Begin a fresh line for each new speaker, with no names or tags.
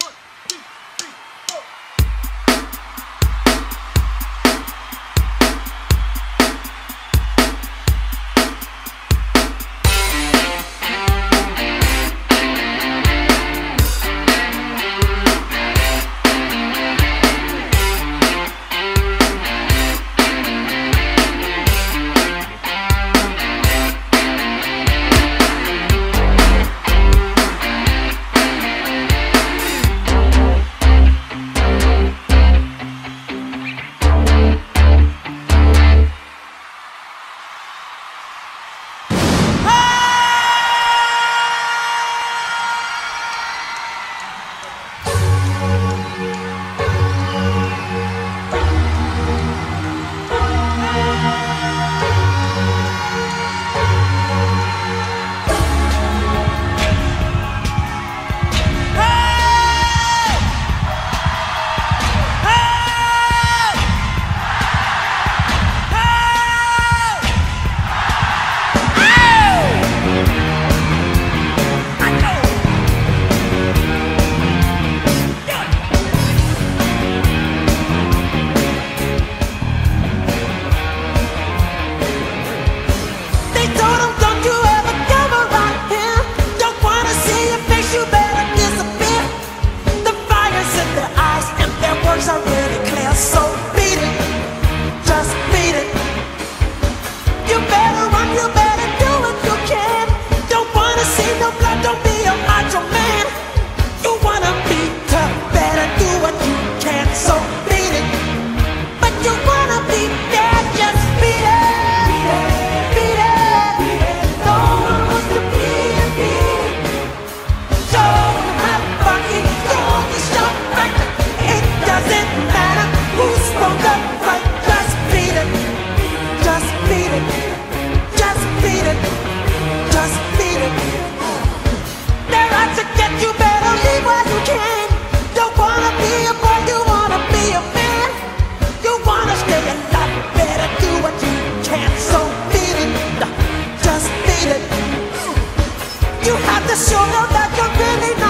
One, like a Billy